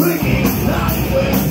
breaking that way.